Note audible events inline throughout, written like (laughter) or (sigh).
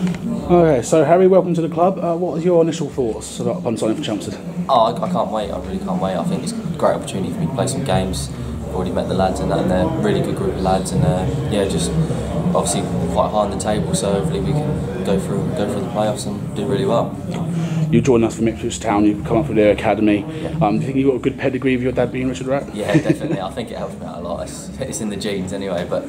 Okay, so Harry, welcome to the club. Uh, what are your initial thoughts about upon signing for Chelmsford? Oh, I, I, can't wait. I really can't wait. I think it's a great opportunity for me to play some games. I've already met the lads and that, and they're a really good group of lads, and uh, yeah, just obviously quite high on the table. So hopefully we can go through go through the playoffs and do really well. You joined us from Ipswich Town. You've come up through their academy. Um, do you think you got a good pedigree of your dad being Richard Wright? Yeah, definitely. I think it helps me out a lot. It's, it's in the genes anyway, but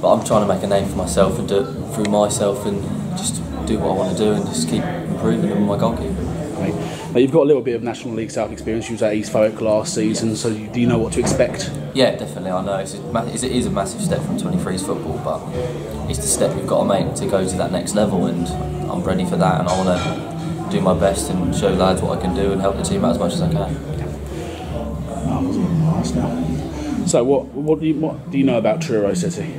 but I'm trying to make a name for myself and do it through myself and just do what I want to do and just keep improving on my goalkeeping. Right. Now you've got a little bit of National League South experience. You was at East Thurrock last season, so you, do you know what to expect? Yeah, definitely. I know it's a, it is a massive step from 23s football, but it's the step you've got to make to go to that next level, and I'm ready for that, and I want to do my best and show lads what I can do and help the team out as much as I can. So what what do you what do you know about Truro City?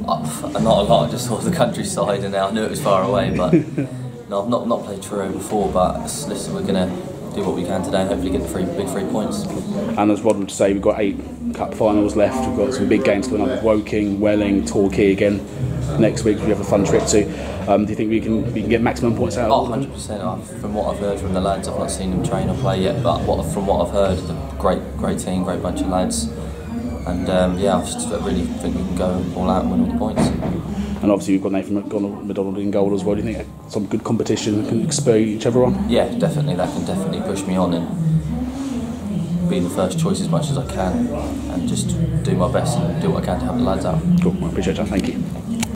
Not a lot. I just saw the countryside and I knew it was far away. But (laughs) no, I've not not played Truro before. But listen, we're gonna do what we can today and hopefully get the three big three points. And as Rod would say, we've got eight cup finals left. We've got some big games coming up with Woking, Welling, Torquay again next week. We have a fun trip to. Um, do you think we can we can get maximum points out? Oh, 100 percent. From what I've heard from the lads, I've not seen them train or play yet, but what, from what I've heard, a great great team, great bunch of lads. And um, yeah, I just really think we can go all out and win all the points. And obviously we've got Nathan McDonald in goal as well. Do you think some good competition can spur each other on? Yeah, definitely. That can definitely push me on and be the first choice as much as I can, and just do my best and do what I can to help the lads out. Cool. I appreciate that. Thank you.